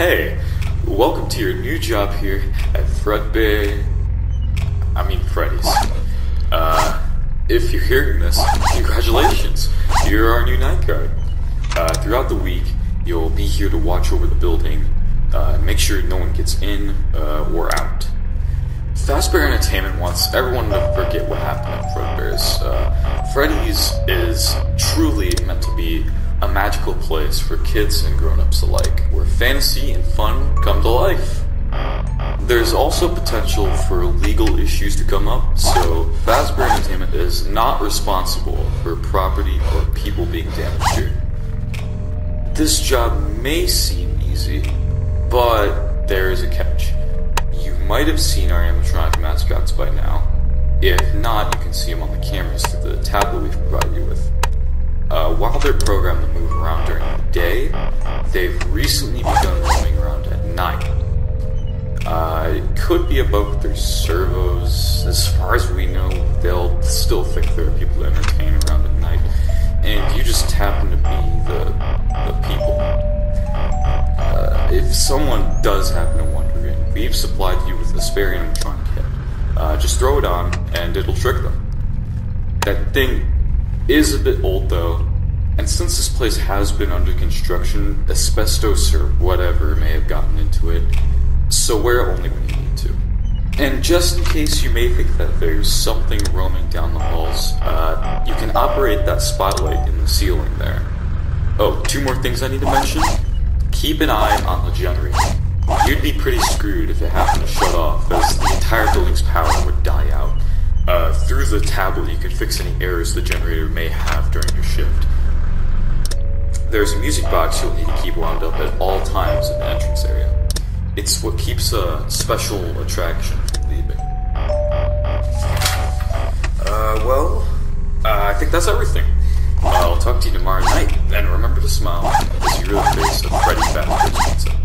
Hey, welcome to your new job here at Fredbear. I mean, Freddy's. Uh, if you're hearing this, congratulations. You're our new night guard. Uh, throughout the week, you'll be here to watch over the building, uh, make sure no one gets in uh, or out. Fazbear Entertainment wants everyone to forget what happened at Fredbear's. Uh, Freddy's is truly meant to be a magical place for kids and grown-ups alike, where fantasy and fun come to life. There's also potential for legal issues to come up, so Fazbear Entertainment is not responsible for property or people being damaged here. This job may seem easy, but there is a catch. You might have seen our animatronic mascots by now. If not, you can see them on the cameras through the tablet we've provided you with. Uh, while they're programmed to move around during the day, they've recently begun roaming around at night. Uh, it could be about their servos. As far as we know, they'll still think there are people to entertain around at night, and you just happen to be the, the people. Uh, if someone does happen to wander in, we've supplied you with a spare animatronic head. Uh, just throw it on, and it'll trick them. That thing is a bit old though, and since this place has been under construction, asbestos or whatever may have gotten into it, so wear only when you need to. And just in case you may think that there's something roaming down the halls, uh, you can operate that spotlight in the ceiling there. Oh, two more things I need to mention. Keep an eye on the generator. You'd be pretty screwed if it happened to shut off, as the entire building's power would die out. Uh, through the tablet, you can fix any errors the generator may have during your shift. There's a music box you'll need to keep wound up at all times in the entrance area. It's what keeps a special attraction from leaving. Uh, well, uh, I think that's everything. I'll talk to you tomorrow night, and remember to smile, as you really face a Freddy Pizza.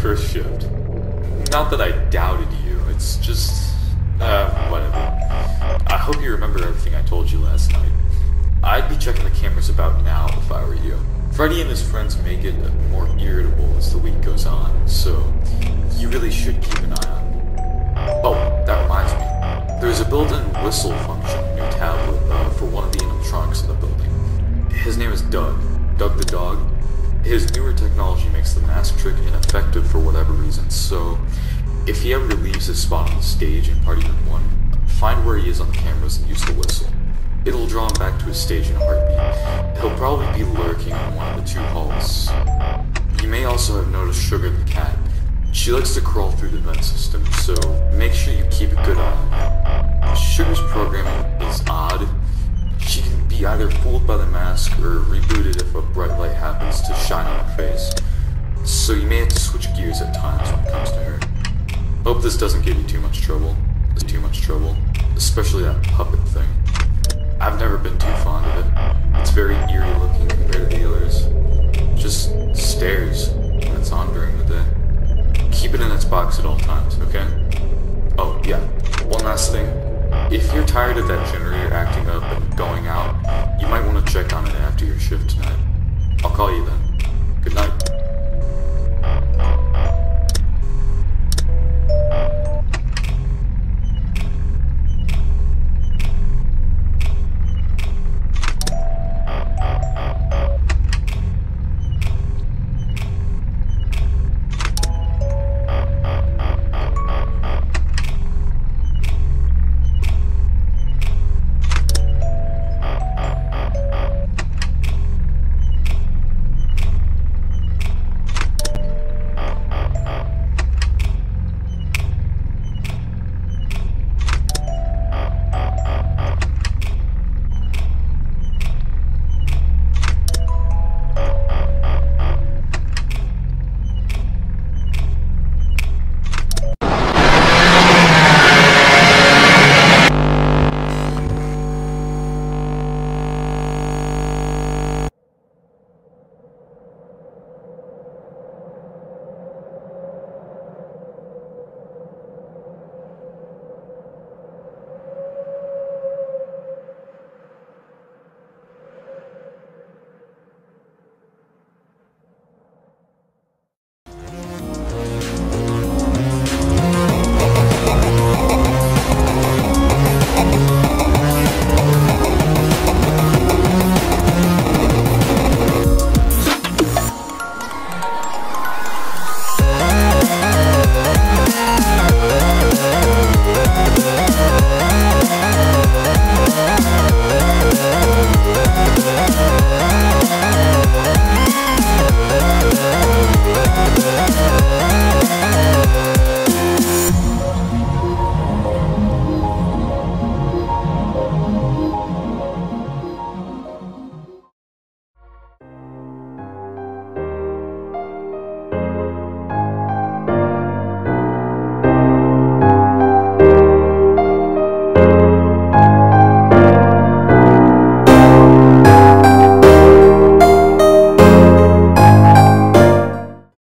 First shift. Not that I doubted you, it's just. Uh, whatever. I hope you remember everything I told you last night. I'd be checking the cameras about now if I were you. Freddy and his friends may get more irritable as the week goes on, so you really should keep an eye on them. Oh, that reminds me. There's a built-in whistle function in your tablet uh, for one of the animatronics in the building. His name is Doug. Doug the dog. His newer technology makes the mask trick ineffective for whatever reason, so if he ever leaves his spot on the stage in Party Room 1, find where he is on the cameras and use the whistle. It'll draw him back to his stage in a heartbeat. He'll probably be lurking in one of the two halls. You may also have noticed Sugar the cat. She likes to crawl through the vent system, so make sure you keep a good eye on her. Sugar's programming is odd. She can either fooled by the mask or rebooted if a bright light happens to shine on her face. So you may have to switch gears at times when it comes to her. Hope this doesn't give you too much trouble. It's Too much trouble. Especially that puppet thing. I've never been too fond of it. It's very eerie looking compared to the others. Just stares when it's on during the day. Keep it in its box at all times, okay? Oh, yeah. One last thing. If you're tired of that generator acting up and going out, you might want to check on it after your shift tonight. I'll call you then.